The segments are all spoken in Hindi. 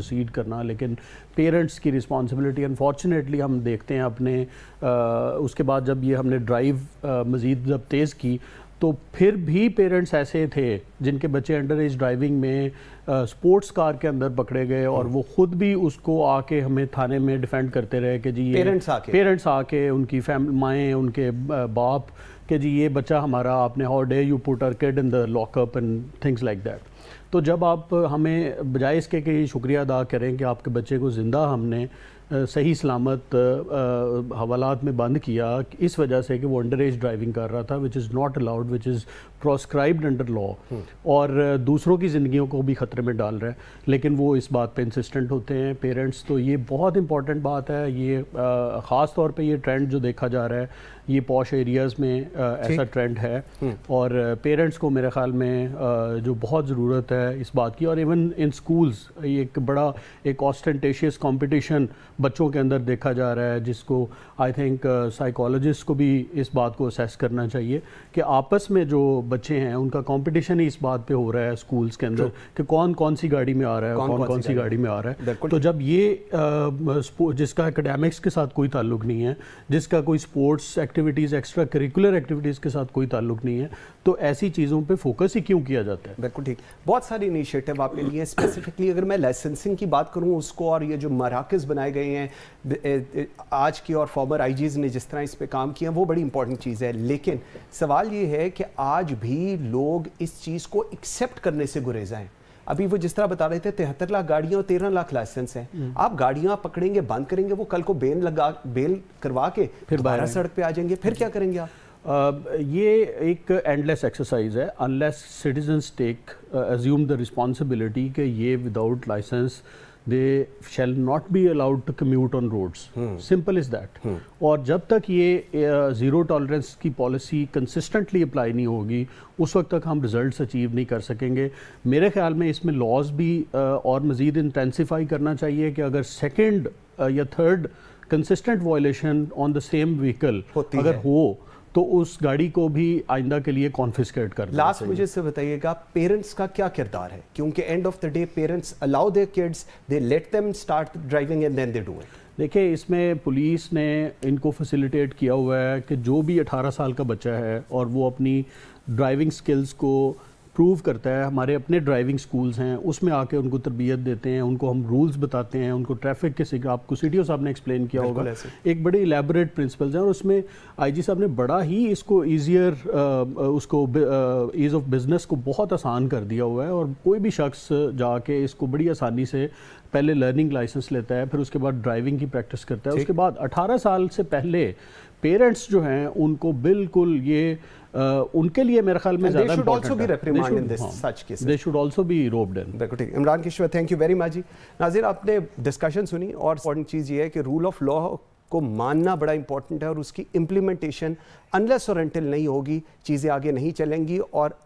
प्रोसीड करना लेकिन पेरेंट्स की रिस्पॉन्सिबिलिटी अनफॉर्चुनेटली हम देखते हैं अपने आ, उसके बाद जब ये हमने ड्राइव मज़ीद जब तेज़ की तो फिर भी पेरेंट्स ऐसे थे जिनके बच्चे अंडर एज ड्राइविंग में स्पोर्ट्स कार के अंदर पकड़े गए और वो खुद भी उसको आके हमें थाने में डिफेंड करते रहे कि जी ये पेरेंट्स आके? पेरेंट्स आके उनकी फैमिली माएँ उनके बाप कि जी, ये बच्चा हमारा, आपने how do you put our kid in the lockup and things like that तो जब आप हमें बजाय इसके कि शुक्रिया अदा करें कि आपके बच्चे को ज़िंदा हमने सही सलामत हवालात में बंद किया इस वजह से कि वो अंडर एज ड्राइविंग कर रहा था which is not allowed which is proscribed under law और दूसरों की ज़िंदगियों को भी ख़तरे में डाल रहे हैं। लेकिन वो इस बात पे इंसिस्टेंट होते हैं पेरेंट्स तो ये बहुत इंपॉर्टेंट बात है। ये ख़ास तौर पे ये ट्रेंड जो देखा जा रहा है ये पॉश एरियाज़ में ऐसा ट्रेंड है। हम्म। और पेरेंट्स को मेरे ख्याल में जो बहुत ज़रूरत है इस बात की। और इवन इन स्कूल्स एक बड़ा एक ऑस्टेंटेशियस कंपटीशन बच्चों के अंदर देखा जा रहा है जिसको आई थिंक साइकोलॉजिस्ट को भी इस बात को असेस करना चाहिए कि आपस में जो बच्चे हैं उनका कंपटीशन ही इस बात पे हो रहा है स्कूल्स के अंदर कि कौन कौन सी गाड़ी में आ रहा है कौन कौन, कौन सी गाड़ी में? आ रहा है। तो जब ये जिसका एकेडमिक्स के साथ कोई ताल्लुक नहीं है जिसका कोई sports activities extra curricular activities के साथ कोई ताल्लुक नहीं है तो ऐसी चीज़ों पे फोकस ही क्यों किया जाता है? बिल्कुल ठीक। बहुत सारे इनिशिएटिव आपने लिए स्पेसिफिकली अगर मैं लाइसेंसिंग की बात करूँ उसको और ये जो मराकज़ बनाए गए हैं। आज की और फॉर्मर आई ने जिस तरह इस पर काम किया वो बड़ी इंपॉर्टेंट चीज़ है। लेकिन सवाल ये है कि आज भी लोग इस चीज़ को एक्सेप्ट करने से गुरेजा हैं। अभी वो जिस तरह बता रहे थे तिहत्तर लाख गाड़ियाँ और तेरह लाख लाइसेंस हैं। हम्म। आप गाड़ियाँ पकड़ेंगे बंद करेंगे वो कल को बेल लगा बेल करवा के फिर बारह सड़क पर आ जाएँगे फिर क्या करेंगे आप? ये एक एंडलेस एक्सरसाइज है unless citizens take assume the responsibility कि ये without license they shall not be allowed to commute on roads simple is that और जब तक ये ज़ीरो टॉलरेंस की पॉलिसी कंसिस्टेंटली अप्लाई नहीं होगी उस वक्त तक हम रिज़ल्ट अचीव नहीं कर सकेंगे। मेरे ख्याल में इसमें लॉज भी uh, और मज़ीद इंटेंसीफाई करना चाहिए कि अगर सेकेंड uh, या third consistent violation on the same vehicle अगर हो तो उस गाड़ी को भी आइंदा के लिए कॉन्फिस्केट कर लास्ट मुझे से बताइएगा पेरेंट्स का क्या किरदार है? क्योंकि end of the day parents allow their kids they let them start driving and then they do it देखिए इसमें पुलिस ने इनको फैसिलिटेट किया हुआ है कि जो भी 18 साल का बच्चा है और वो अपनी ड्राइविंग स्किल्स को प्रूव करता है हमारे अपने ड्राइविंग स्कूल्स हैं उसमें आके उनको तरबियत देते हैं उनको हम रूल्स बताते हैं उनको ट्रैफ़िक के आपको सी टी साहब ने एक्सप्लेन किया होगा। एक बड़ी इलेबोरेट प्रिंसिपल्स हैं और उसमें आईजी साहब ने बड़ा ही इसको ईजियर उसको ईज़ ऑफ़ बिज़नेस को बहुत आसान कर दिया हुआ है और कोई भी शख्स जाके इसको बड़ी आसानी से पहले लर्निंग लाइसेंस लेता है फिर उसके बाद ड्राइविंग की प्रैक्टिस करता है। उसके बाद 18 साल से पहले पेरेंट्स जो हैं उनको बिल्कुल ये उनके लिए मेरे ख्याल में ज़्यादा they should also be robbed in बिल्कुल ठीक। Imran Kishwar thank you very much ji. Nazir आपने डिस्कशन सुनी और इंपॉर्टेंट चीज़ ये है कि रूल ऑफ़ लॉ को मानना बड़ा इंपॉर्टेंट है और उसकी इम्प्लीमेंटेशन अनलेस और अनटिल नहीं होगी चीज़ें आगे नहीं चलेंगी और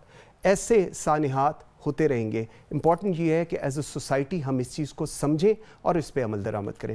ऐसे सानिहात होते रहेंगे। इंपॉर्टेंट ये है कि एज अ सोसाइटी हम इस चीज़ को समझें और इस पर अमल दरामद करें।